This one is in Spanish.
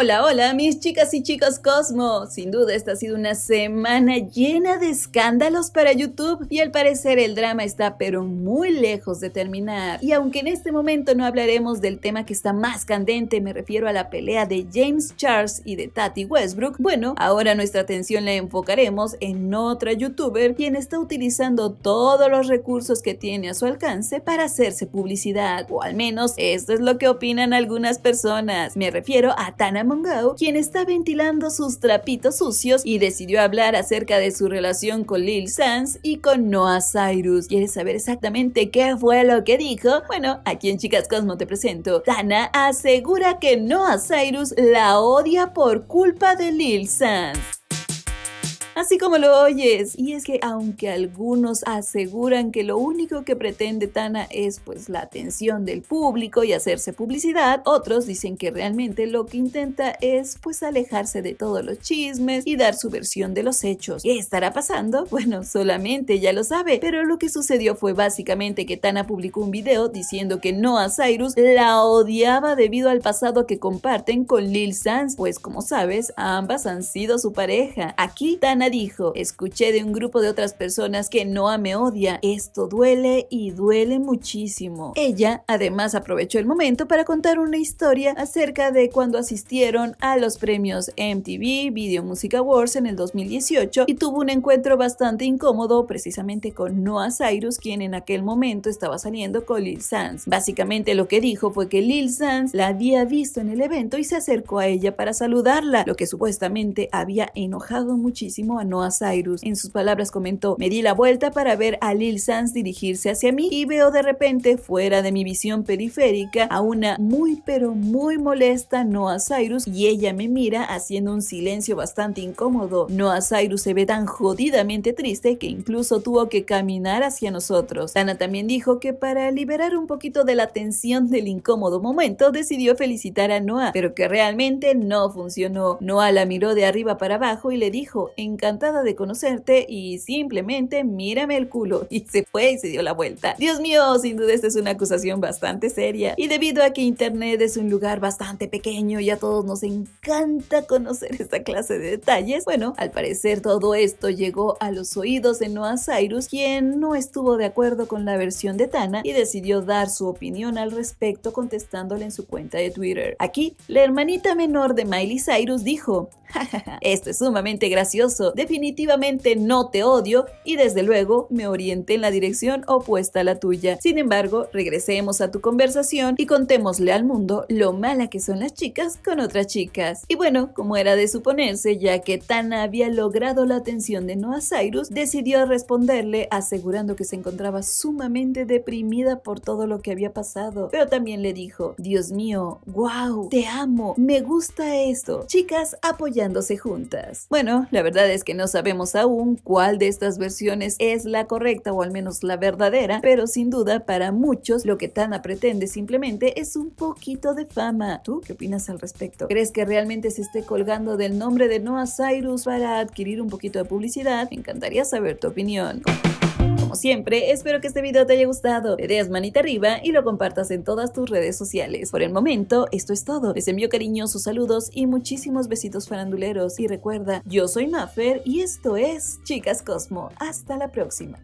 Hola, hola, mis chicas y chicos Cosmo. Sin duda esta ha sido una semana llena de escándalos para YouTube y al parecer el drama está pero muy lejos de terminar. Y aunque en este momento no hablaremos del tema que está más candente, me refiero a la pelea de James Charles y de Tati Westbrook, bueno, ahora nuestra atención la enfocaremos en otra youtuber quien está utilizando todos los recursos que tiene a su alcance para hacerse publicidad, o al menos esto es lo que opinan algunas personas. Me refiero a Tana Mongao, quien está ventilando sus trapitos sucios y decidió hablar acerca de su relación con Lil Sans y con Noah Cyrus. ¿Quieres saber exactamente qué fue lo que dijo? Bueno, aquí en Chicas Cosmo te presento. Tana asegura que Noah Cyrus la odia por culpa de Lil Sans. Así como lo oyes. Y es que aunque algunos aseguran que lo único que pretende Tana es pues la atención del público y hacerse publicidad, otros dicen que realmente lo que intenta es pues alejarse de todos los chismes y dar su versión de los hechos. ¿Qué estará pasando? Bueno, solamente ya lo sabe, pero lo que sucedió fue básicamente que Tana publicó un video diciendo que Noah Cyrus la odiaba debido al pasado que comparten con Lil Sans, pues como sabes, ambas han sido su pareja. Aquí Tana dijo, escuché de un grupo de otras personas que Noah me odia, esto duele y duele muchísimo. Ella además aprovechó el momento para contar una historia acerca de cuando asistieron a los premios MTV Video Music Awards en el 2018 y tuvo un encuentro bastante incómodo precisamente con Noah Cyrus, quien en aquel momento estaba saliendo con Lil Sans. Básicamente lo que dijo fue que Lil Sans la había visto en el evento y se acercó a ella para saludarla, lo que supuestamente había enojado muchísimo a Noah Cyrus. En sus palabras comentó, me di la vuelta para ver a Lil Sans dirigirse hacia mí y veo de repente fuera de mi visión periférica a una muy pero muy molesta Noah Cyrus y ella me mira haciendo un silencio bastante incómodo. Noah Cyrus se ve tan jodidamente triste que incluso tuvo que caminar hacia nosotros. Tana también dijo que para liberar un poquito de la tensión del incómodo momento decidió felicitar a Noah, pero que realmente no funcionó. Noah la miró de arriba para abajo y le dijo, encantada encantada de conocerte y simplemente mírame el culo. Y se fue y se dio la vuelta. Dios mío, sin duda esta es una acusación bastante seria. Y debido a que Internet es un lugar bastante pequeño y a todos nos encanta conocer esta clase de detalles, bueno, al parecer todo esto llegó a los oídos de Noah Cyrus, quien no estuvo de acuerdo con la versión de Tana y decidió dar su opinión al respecto contestándole en su cuenta de Twitter. Aquí, la hermanita menor de Miley Cyrus dijo, esto es sumamente gracioso, definitivamente no te odio y desde luego me orienté en la dirección opuesta a la tuya. Sin embargo, regresemos a tu conversación y contémosle al mundo lo mala que son las chicas con otras chicas. Y bueno, como era de suponerse, ya que Tana había logrado la atención de Noah Cyrus, decidió responderle asegurando que se encontraba sumamente deprimida por todo lo que había pasado. Pero también le dijo, Dios mío, wow, te amo, me gusta esto. Chicas Bueno, la verdad es que no sabemos aún cuál de estas versiones es la correcta o al menos la verdadera, pero sin duda para muchos lo que Tana pretende simplemente es un poquito de fama. ¿Tú qué opinas al respecto? ¿Crees que realmente se esté colgando del nombre de Noah Cyrus para adquirir un poquito de publicidad? Me encantaría saber tu opinión. Como siempre, espero que este video te haya gustado, le des manita arriba y lo compartas en todas tus redes sociales. Por el momento, esto es todo. Les envío cariñosos saludos y muchísimos besitos faranduleros. Y recuerda, yo soy Maffer y esto es Chicas Cosmo. Hasta la próxima.